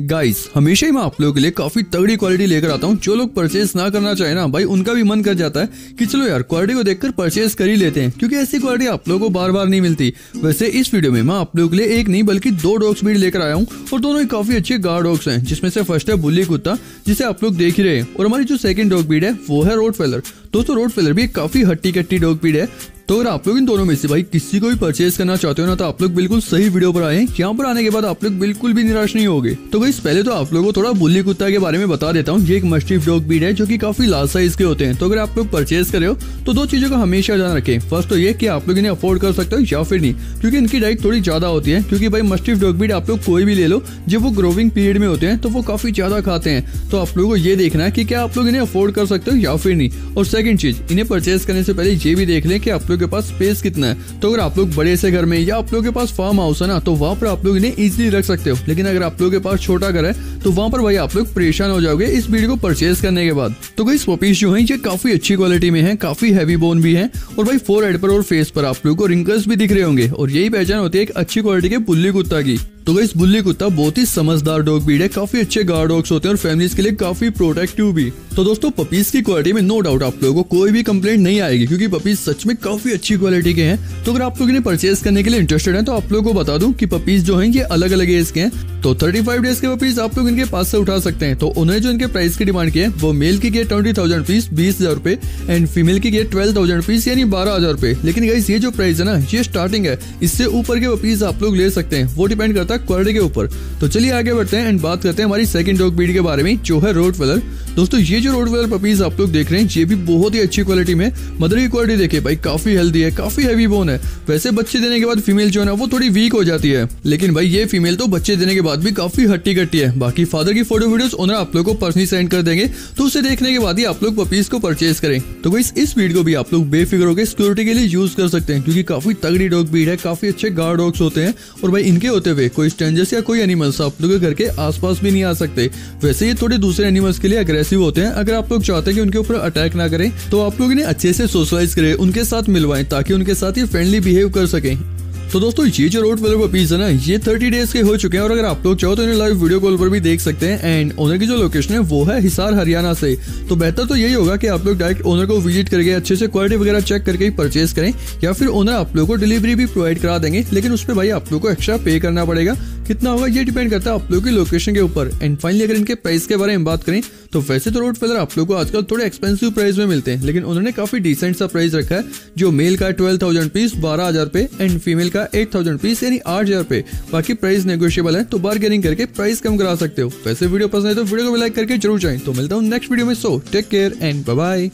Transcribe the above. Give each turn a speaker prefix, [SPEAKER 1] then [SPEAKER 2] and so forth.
[SPEAKER 1] Guys हमेशा ही मैं आप लोगों के लिए काफ़ी तगड़ी क्वालिटी लेकर आता हूँ। जो लोग परचेज ना करना चाहे ना, भाई, उनका भी मन कर जाता है कि चलो यार क्वालिटी को देखकर परचेज कर ही लेते हैं। क्योंकि ऐसी क्वालिटी आप लोगों को बार बार नहीं मिलती। वैसे इस वीडियो में मैं आप लोगों के लिए एक नहीं, बल्कि दो डॉग्स ब्रीड लेकर आया हूँ। और दोनों ही काफ़ी अच्छे गार्ड डॉग्स हैं, जिसमें से फ़र्स्ट है बुल्ली कुत्ता, जिसे आप लोग देख ही रहे हैं। और हमारी जो सेकंड डॉग ब्रीड है, वो है रोड फेलर दोस्तों रोड फेलर भी काफ़ी हट्टी कट्टी डॉग ब्रीड है। तो अगर आप लोग इन दोनों में से भाई किसी को भी परचेज करना चाहते हो ना तो आप लोग बिल्कुल सही वीडियो पर आए यहाँ पर आने के बाद आप लोग बिल्कुल भी निराश नहीं होगे। तो भाई पहले तो आप लोगों को थोड़ा बुल्ली कुत्ता के बारे में बता देता हूँ। ये एक मस्टिफ डॉग ब्रीड है, जो की काफ़ी लार्ज साइज़ के होते हैं। तो अगर आप लोग परचेज करे हो तो दो चीज़ों का हमेशा ध्यान रखें। फ़र्स्ट तो ये की आप लोग इन्हें अफोर्ड कर सकते हो या फिर नहीं। क्योंकि इनकी डाइट थोड़ी ज़्यादा होती है। क्योंकि भाई मस्टिफ डॉग ब्रीड आप लोग कोई भी ले लो, जब वो ग्रोविंग पीरियड में होते हैं तो वो काफ़ी ज़्यादा खाते हैं। तो आप लोगों को ये देखना है कि क्या आप लोग इन्हें अफोर्ड कर सकते हो या फिर नहीं। और सेकंड चीज़, इन्हें परचेज करने से पहले ये भी देख लें कि आप लोग के पास स्पेस कितना है? तो अगर आप लोग बड़े से घर में या आप लोग के पास फार्म हाउस है ना तो वहाँ पर आप लोग इन्हें इजिली रख सकते हो। लेकिन अगर आप लोग के पास छोटा घर है तो वहाँ पर भाई आप लोग परेशान हो जाओगे इस बीड को परचेज करने के बाद। तो भाई पपीज जो है, ये काफ़ी अच्छी क्वालिटी में है, काफ़ी हैवी बोन भी है, और भाई फोर हेड पर और फेस पर आप लोग को रिंकल्स भी दिख रहे होंगे। और यही पहचान होती है एक अच्छी क्वालिटी के बुल्ली कुत्ता की। तो इस बुल्ली कुत्ता बहुत ही समझदार डॉग ब्रीड है, काफ़ी अच्छे गार्ड डॉग्स होते हैं और फैमिलीज़ के लिए काफ़ी प्रोटेक्टिव भी। तो दोस्तों पपीज की क्वालिटी में नो डाउट आप लोगों को कोई भी कंप्लेंट नहीं आएगी, क्योंकि पपीज सच में काफ़ी अच्छी क्वालिटी के हैं। तो अगर आप लोग इन्हें परचेज करने के लिए इंटरेस्टेड हैं तो आप लोगों को बता दूँ कि पपीज जो हैं, ये अलग अलग एज के हैं। तो 35 डेज़ के पपीज आप लोग इनके पास से उठा सकते हैं। तो उन्हें जो इनके प्राइस की डिमांड की है, वो मेल की है ट्वेंटी थाउज़ेंड पीस बीस हज़ार रुपए एंड फीमेल की है ट्वेल्व थाउज़ेंड पीस यानी बारह हज़ार रुपए। लेकिन ये जो प्राइस है ना, ये स्टार्टिंग है। इससे ऊपर के पीस आप लोग ले सकते हैं। वो डिपेंड करता है क्वालिटी के ऊपर। तो चलिए आगे बढ़ते हैं एंड बात करते हैं हमारी सेकंड डॉग ब्रीड के बारे में, जो है रोड वेलर दोस्तों, ये जो रोड वेलर पपीज आप लोग देख रहे हैं, ये भी बहुत ही अच्छी क्वालिटी में मदर की क्वालिटी देखिए भाई, काफ़ी हेल्दी है, काफ़ी हैवी बोन है। वैसे बच्चे देने के बाद फीमेल जो है ना, वो थोड़ी वीक हो जाती है। लेकिन भाई, ये फीमेल तो बच्चे देने के बाद भी काफ़ी हट्टी कट्टी है। बाकी फादर की फ़ोटो वीडियोस ओनर आप लोग को पर्सनली सेंड कर देंगे तो उसे देखने के बाद ही आप लोग पपीज को परचेज करें। तो भाई इस ब्रीड को भी आप लोग बेफिक्र होकर सिक्योरिटी के लिए यूज़ कर सकते हैं, क्योंकि काफ़ी तगड़ी डॉग ब्रीड है, काफ़ी अच्छे गार्ड डॉग्स होते हैं, और भाई इनके होते हुए कोई स्ट्रेंजर्स या कोई एनिमल्स आप लोगों के घर के आसपास भी नहीं आ सकते। वैसे ये थोड़े दूसरे एनिमल्स के लिए अग्रेसिव होते हैं। अगर आप लोग चाहते हैं कि उनके ऊपर अटैक ना करें तो आप लोग इन्हें अच्छे से सोशलाइज करें, उनके साथ मिलवाएँ, ताकि उनके साथ ये फ्रेंडली बिहेव कर सकें। तो दोस्तों, ये जो रोड वेलो पीस है ना, ये 30 डेज़ के हो चुके हैं और अगर आप लोग चाहो तो इन्हें लाइव वीडियो कॉल पर भी देख सकते हैं एंड ओनर की जो लोकेशन है, वो है हिसार, हरियाणा से। तो बेहतर तो यही होगा कि आप लोग डायरेक्ट ओनर को विज़िट करके अच्छे से क्वालिटी वगैरह चेक करके ही परचेज करें या फिर ओनर आप लोग को डिलीवरी भी प्रोवाइड करा देंगे, लेकिन उस पर भाई आप लोग को एक्स्ट्रा पे करना पड़ेगा। कितना होगा ये डिपेंड करता है आप लोग की लोकेशन के ऊपर। एंड फाइनली अगर इनके प्राइस के बारे में बात करें तो वैसे तो रोड फेलर आप लोग को आजकल थोड़े एक्सपेंसिव प्राइस में मिलते हैं, लेकिन उन्होंने काफ़ी डिसेंट सा प्राइस रखा है, जो मेल का ट्वेल्व थाउज़ेंड पीस बारह हज़ार पे एंड फीमेल का एट थाउज़ेंड पीस यानी आठ हज़ार पे। बाकी प्राइस नेगोशियबल है तो बार्गेनिंग करके प्राइस कम करा सकते हो। वैसे वीडियो पसंद है तो वीडियो को लाइक करके ज़रूर जाए। तो मिलता हूँ नेक्स्ट वीडियो में so take care and bye